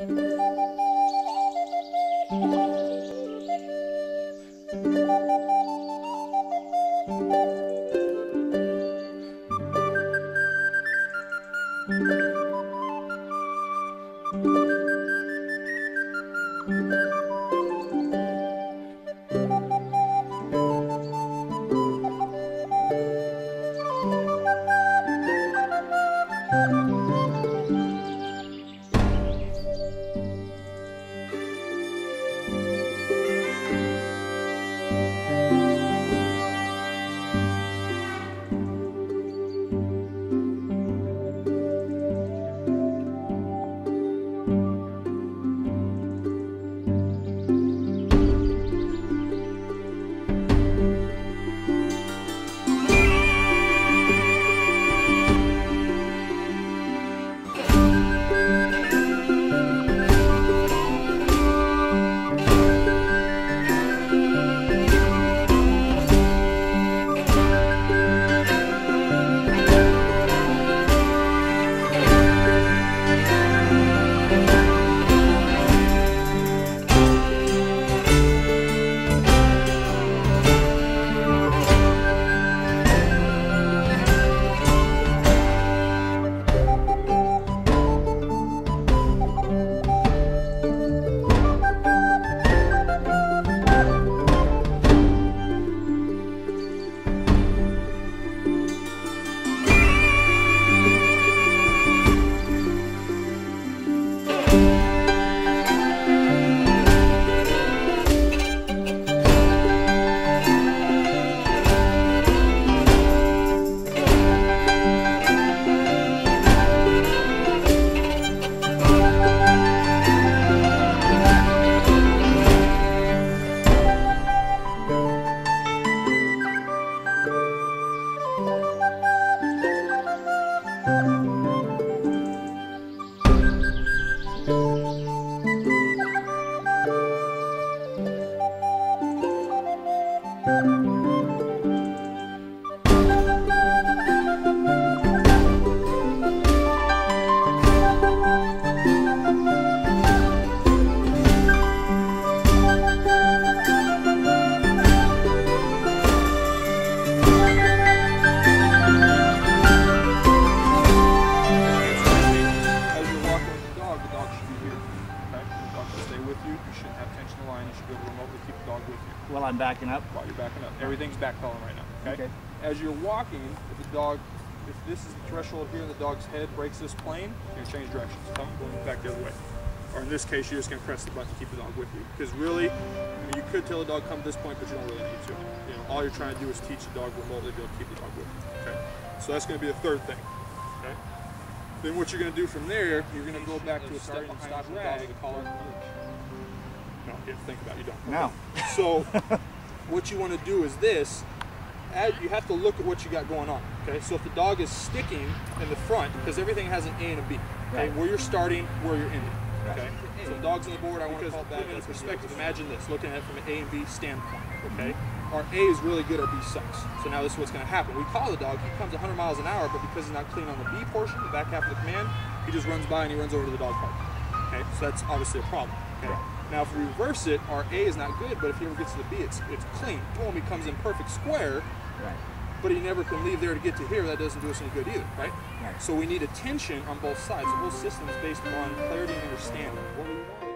Música As you. You shouldn't have tension in the line. You should be able to remotely keep the dog with you While I'm backing up. while you're backing up. Everything's back backpedaling right now. Okay? Okay. As you're walking, if the dog, if this is the threshold here and the dog's head breaks this plane, you're gonna change directions. Come, going back the other way. Or in this case, you're just gonna press the button to keep the dog with you. Because really, I mean, you could tell the dog come to this point, but you don't really need to. You know, all you're trying to do is teach the dog remotely to be able to keep the dog with you. Okay. So that's gonna be the third thing. Okay. Then what you're gonna do from there, you're gonna go back to a step behind. The collar. No, you have to think about it. You don't. Now. So what you want to do is this. Add, you have to look at what you got going on. Okay, so if the dog is sticking in the front, because everything has an A and a B. Okay, Right. where you're starting, where you're ending. Okay, so the dog's on the board. I want to call back in perspective. Imagine this, looking at it from an A and B standpoint. Okay, mm-hmm. our A is really good, our B sucks. So now this is what's going to happen. We call the dog, he comes 100 miles an hour, but because he's not clean on the B portion, the back half of the command, he just runs by and he runs over to the dog park. Okay, so that's obviously a problem. Okay. Now, if we reverse it, our A is not good, but if he ever gets to the B, it's it's clean. Boom, he comes in perfect square, Right. But he never can leave there to get to here. That doesn't do us any good either, right? Right. So we need attention on both sides. The whole system is based on clarity and understanding. What we want